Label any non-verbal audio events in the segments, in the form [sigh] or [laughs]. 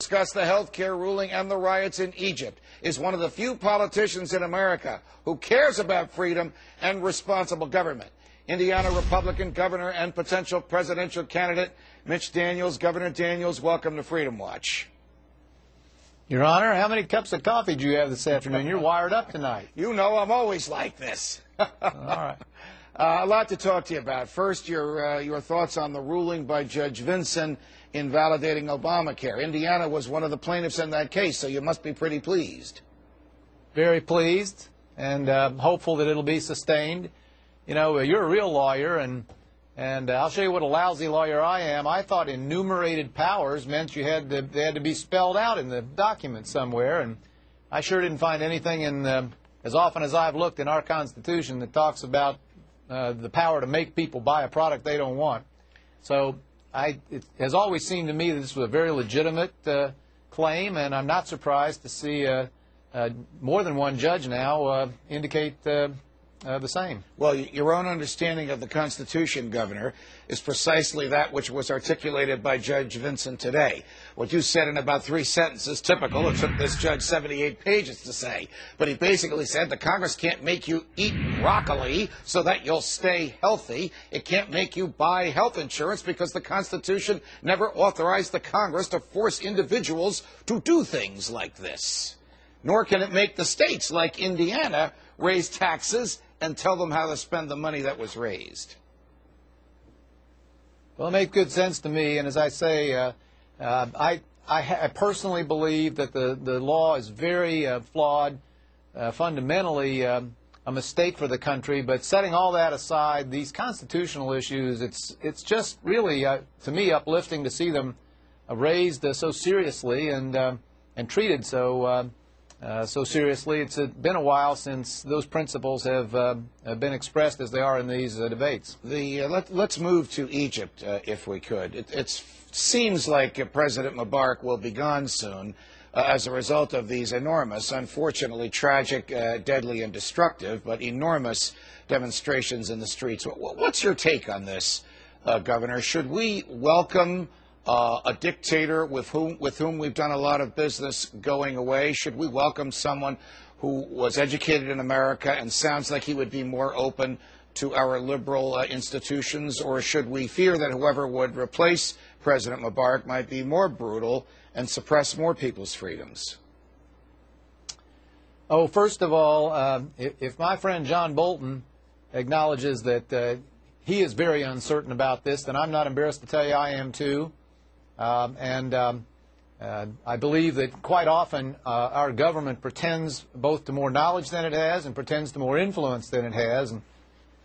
discuss the health care ruling and the riots in Egypt is one of the few politicians in America who cares about freedom and responsible government. Indiana Republican governor and potential presidential candidate Mitch Daniels. Governor Daniels, welcome to Freedom Watch. Your Honor, how many cups of coffee do you have this afternoon? You're wired up tonight. You know I'm always like this. [laughs] All right. Uh, a lot to talk to you about. First, your, uh, your thoughts on the ruling by Judge Vinson invalidating Obamacare. Indiana was one of the plaintiffs in that case, so you must be pretty pleased. Very pleased and uh, hopeful that it'll be sustained. You know, you're a real lawyer, and and uh, I'll show you what a lousy lawyer I am. I thought enumerated powers meant you had to, they had to be spelled out in the document somewhere, and I sure didn't find anything in the, as often as I've looked in our Constitution that talks about uh, the power to make people buy a product they don't want. So I, it has always seemed to me that this was a very legitimate uh, claim, and I'm not surprised to see uh, uh more than one judge now uh, indicate uh, the same. Well, your own understanding of the Constitution, Governor, is precisely that which was articulated by Judge Vinson today. What you said in about three sentences, typical. It took this judge 78 pages to say. But he basically said the Congress can't make you eat broccoli so that you'll stay healthy. It can't make you buy health insurance because the Constitution never authorized the Congress to force individuals to do things like this. Nor can it make the states like Indiana raise taxes and tell them how to spend the money that was raised. Well, it makes good sense to me, and as I say, uh, uh, I, I, I, personally believe that the, the law is very uh, flawed, uh, fundamentally um, a mistake for the country. But setting all that aside, these constitutional issues, it's, it's just really, uh, to me, uplifting to see them raised uh, so seriously and, and treated so uh, so seriously. It's been a while since those principles have, uh, have been expressed as they are in these uh, debates. The, uh, let, us move to Egypt, uh, if we could. It seems like President Mubarak will be gone soon as a result of these enormous, unfortunately tragic, deadly, and destructive, but enormous demonstrations in the streets. What's your take on this, Governor? Should we welcome uh, a dictator with whom, with whom we've done a lot of business going away? Should we welcome someone who was educated in America and sounds like he would be more open to our liberal uh, institutions? Or should we fear that whoever would replace President Mubarak might be more brutal and suppress more people's freedoms? Oh, first of all, uh, if, if, my friend John Bolton acknowledges that uh, he is very uncertain about this, then I'm not embarrassed to tell you I am too. Um, and um, uh, I believe that quite often uh, our government pretends both to more knowledge than it has and pretends to more influence than it has. And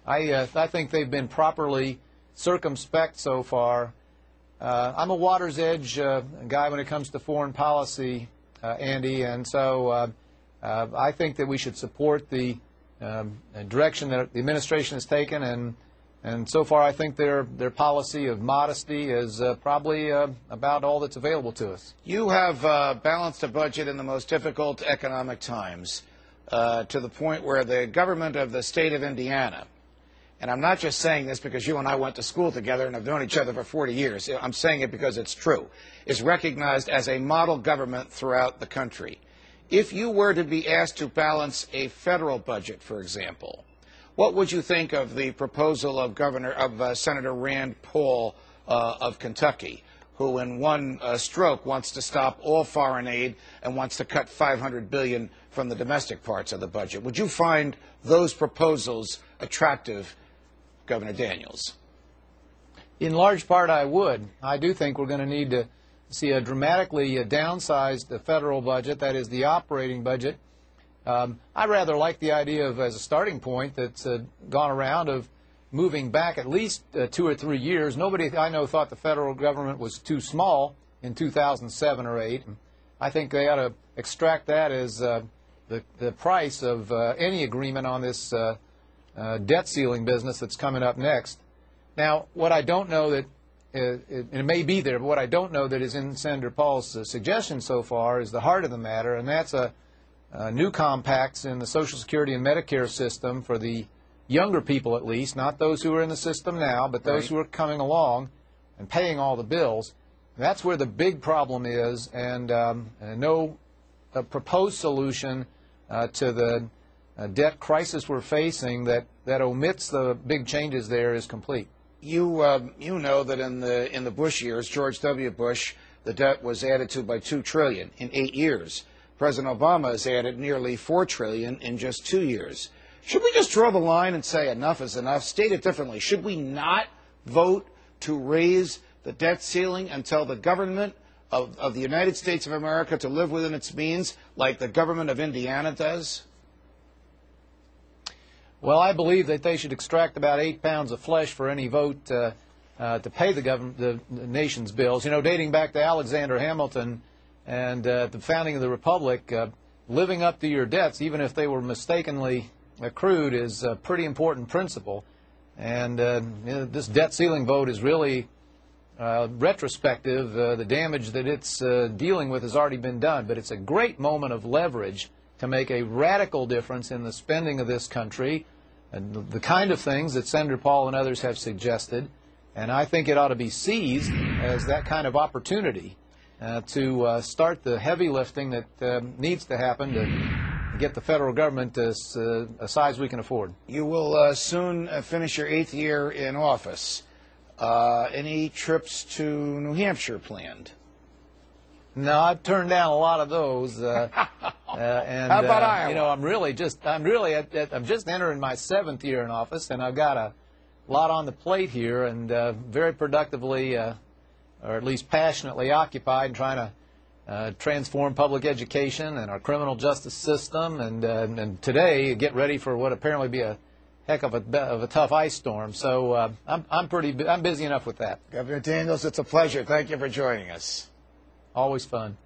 I, uh, I think they've been properly circumspect so far. Uh, I'm a water's edge uh, guy when it comes to foreign policy, uh, Andy, and so I think that we should support the um, direction that the administration has taken and and so far, I think their their policy of modesty is uh, probably uh, about all that's available to us. You have uh, balanced a budget in the most difficult economic times, uh, to the point where the government of the state of Indiana, and I'm not just saying this because you and I went to school together and have known each other for 40 years. I'm saying it because it's true. Is recognized as a model government throughout the country. If you were to be asked to balance a federal budget, for example what would you think of the proposal of Governor of uh, Senator Rand Paul uh, of Kentucky, who in one uh, stroke wants to stop all foreign aid and wants to cut 500 billion from the domestic parts of the budget? Would you find those proposals attractive, Governor Daniels? In large part, I would. I do think we're going to need to see a dramatically uh, downsized federal budget, that is the operating budget um, I rather like the idea of, as a starting point, that's uh, gone around of moving back at least uh, two or three years. Nobody I know thought the federal government was too small in 2007 or 8. I think they ought to extract that as uh, the, the price of uh, any agreement on this uh, uh, debt ceiling business that's coming up next. Now, what I don't know that it, it, may be there, but what I don't know that is in Senator Paul's suggestion so far is the heart of the matter, and that's a uh, new compacts in the Social Security and Medicare system for the younger people at least, not those who are in the system now, but those right. who are coming along and paying all the bills. That's where the big problem is, and, um, no uh, proposed solution uh, to the uh, debt crisis we're facing that, that omits the big changes there is complete. You, um, you know that in the, in the Bush years, George W. Bush, the debt was added to by 2 trillion in eight years. President Obama has added nearly 4 trillion in just two years. Should we just draw the line and say enough is enough? State it differently. Should we not vote to raise the debt ceiling and tell the government of, of the United States of America to live within its means, like the government of Indiana does? Well, I believe that they should extract about eight pounds of flesh for any vote uh, uh, to pay the, the, the, nation's bills. You know, dating back to Alexander Hamilton and uh, the founding of the Republic, uh, living up to your debts, even if they were mistakenly accrued, is a pretty important principle. And uh, you know, this debt ceiling vote is really uh, retrospective. the damage that it's dealing with has already been done, but it's a great moment of leverage to make a radical difference in the spending of this country and the kind of things that Senator Paul and others have suggested. And I think it ought to be seized as that kind of opportunity uh, to uh, start the heavy lifting that uh, needs to happen to get the federal government to uh, a size we can afford. You will uh, soon uh, finish your eighth year in office. any trips to New Hampshire planned? No, I've turned down a lot of those. [laughs] And, How about Iowa? You know, I'm really just, I'm really, at, at, I'm just entering my seventh year in office, and I've got a lot on the plate here, and uh, very productively, uh, or at least passionately occupied in trying to uh, transform public education and our criminal justice system, and and today get ready for what apparently be a heck of a of a tough ice storm. So I'm I'm pretty I'm busy enough with that. Governor Daniels, it's a pleasure. Thank you for joining us. Always fun.